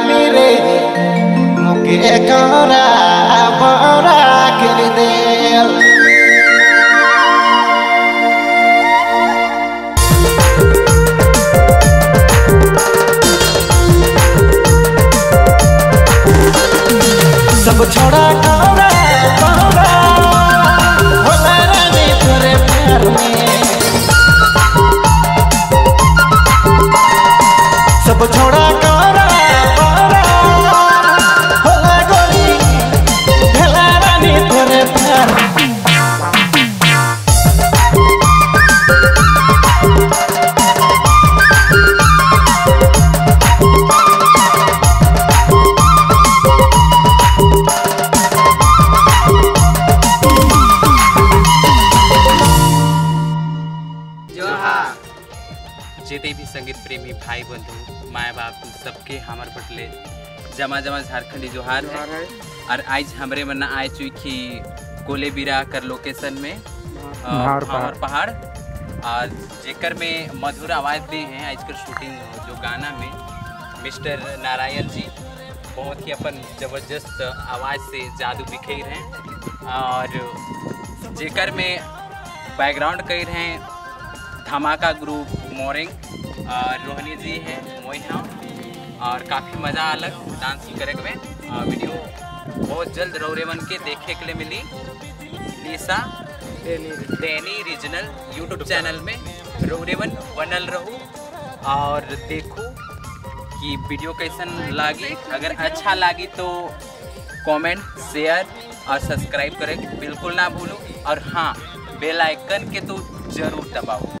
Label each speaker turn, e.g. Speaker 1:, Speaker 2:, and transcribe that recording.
Speaker 1: আমি রে মুখে করা বরা করে দেল সব
Speaker 2: ছড়া जेते भी संगीत प्रेमी भाई बंधु माए बाप सबके हमार बटले जमा जमा झारखंडी जोहार है। और आज हमरे मना आए चुकी कोले बिरा कर लोकेशन में
Speaker 3: भावर
Speaker 2: पहाड़ और जेकर में मधुर आवाज़ दे हैं आज कर शूटिंग जो गाना में मिस्टर नारायण जी बहुत ही अपन ज़बरदस्त आवाज़ से जादू बिखेर हैं। और जेकर में बैकग्राउंड कह रहे हैं धमाका ग्रुप मोरिंग रोहनी जी हैं मोइहा और काफ़ी मज़ा अलग डांस करे में। और वीडियो बहुत जल्द रौरे मन के देखे के लिए मिली। लीसा दैनी रीजनल यूट्यूब चैनल में रौरेवन बनल रहू, और देखू कि वीडियो कैसन लागी। अगर अच्छा लागी तो कमेंट शेयर और सब्सक्राइब करें, बिल्कुल ना भूलो। और हाँ बेल आइकन के तो ज़रूर दबाओ।